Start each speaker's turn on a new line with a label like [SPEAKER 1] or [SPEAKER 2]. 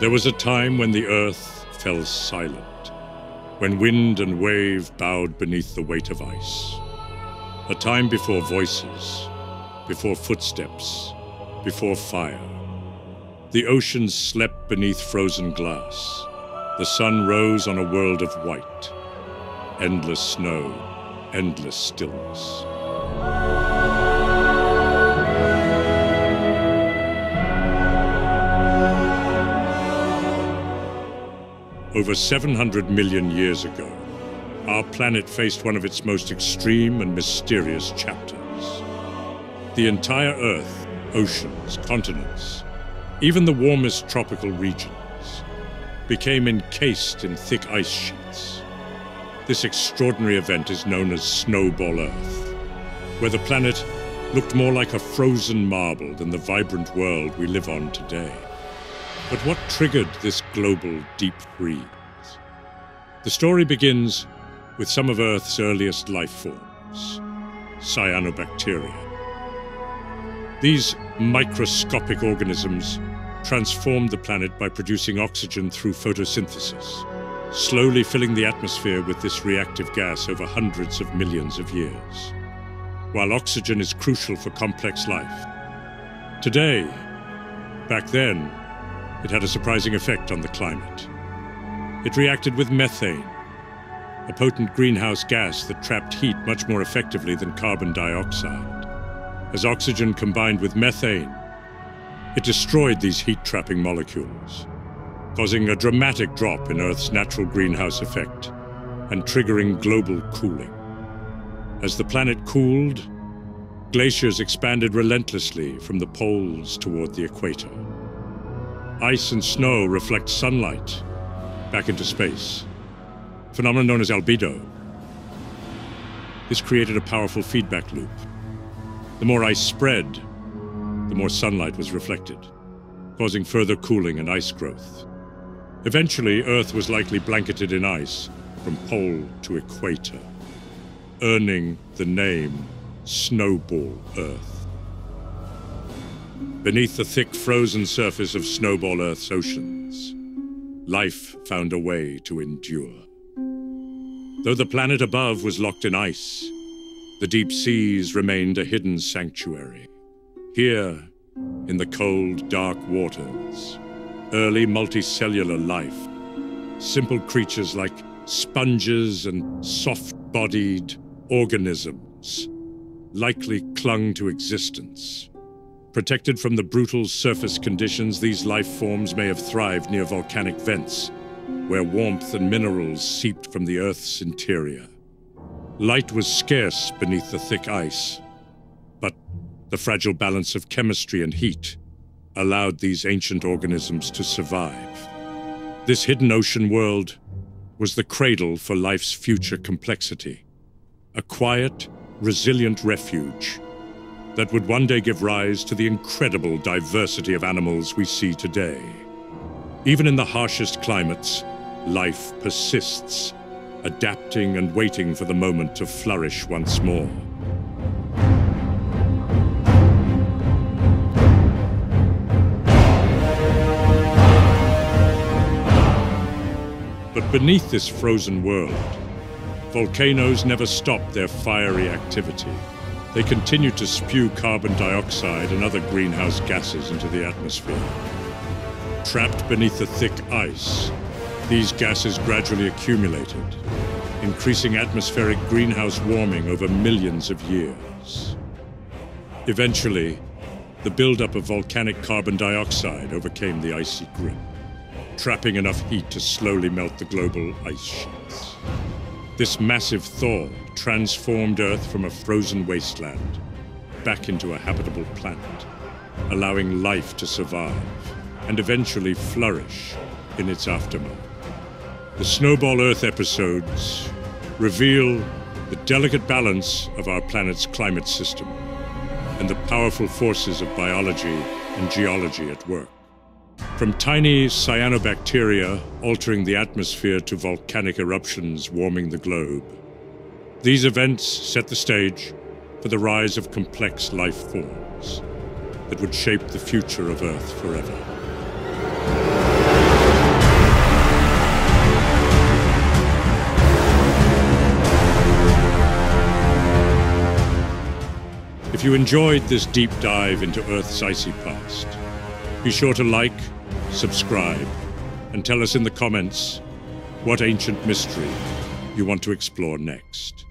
[SPEAKER 1] There was a time when the earth fell silent, when wind and wave bowed beneath the weight of ice. A time before voices, before footsteps, before fire. The oceans slept beneath frozen glass. The sun rose on a world of white. Endless snow, endless stillness. Over 700 million years ago, our planet faced one of its most extreme and mysterious chapters. The entire Earth, oceans, continents, even the warmest tropical regions, became encased in thick ice sheets. This extraordinary event is known as Snowball Earth, where the planet looked more like a frozen marble than the vibrant world we live on today. But what triggered this global deep freeze? The story begins with some of Earth's earliest life forms, cyanobacteria. These microscopic organisms transformed the planet by producing oxygen through photosynthesis, slowly filling the atmosphere with this reactive gas over hundreds of millions of years. While oxygen is crucial for complex life, today, back then, it had a surprising effect on the climate. It reacted with methane, a potent greenhouse gas that trapped heat much more effectively than carbon dioxide. As oxygen combined with methane, it destroyed these heat-trapping molecules, causing a dramatic drop in Earth's natural greenhouse effect and triggering global cooling. As the planet cooled, glaciers expanded relentlessly from the poles toward the equator. Ice and snow reflect sunlight back into space, a phenomenon known as albedo. This created a powerful feedback loop. The more ice spread, the more sunlight was reflected, causing further cooling and ice growth. Eventually, Earth was likely blanketed in ice from pole to equator, earning the name Snowball Earth. Beneath the thick frozen surface of Snowball Earth's oceans, life found a way to endure. Though the planet above was locked in ice, the deep seas remained a hidden sanctuary. Here, in the cold, dark waters, early multicellular life, simple creatures like sponges and soft-bodied organisms likely clung to existence. Protected from the brutal surface conditions, these life forms may have thrived near volcanic vents, where warmth and minerals seeped from the Earth's interior. Light was scarce beneath the thick ice, but the fragile balance of chemistry and heat allowed these ancient organisms to survive. This hidden ocean world was the cradle for life's future complexity, a quiet, resilient refuge that would one day give rise to the incredible diversity of animals we see today. Even in the harshest climates, life persists, adapting and waiting for the moment to flourish once more. But beneath this frozen world, volcanoes never stop their fiery activity. They continued to spew carbon dioxide and other greenhouse gases into the atmosphere. Trapped beneath the thick ice, these gases gradually accumulated, increasing atmospheric greenhouse warming over millions of years. Eventually, the buildup of volcanic carbon dioxide overcame the icy grip, trapping enough heat to slowly melt the global ice sheets. This massive thaw transformed Earth from a frozen wasteland back into a habitable planet, allowing life to survive and eventually flourish in its aftermath. The Snowball Earth episodes reveal the delicate balance of our planet's climate system and the powerful forces of biology and geology at work. From tiny cyanobacteria altering the atmosphere to volcanic eruptions warming the globe. These events set the stage for the rise of complex life forms that would shape the future of Earth forever. If you enjoyed this deep dive into Earth's icy past, be sure to like, subscribe, and tell us in the comments what ancient mystery you want to explore next.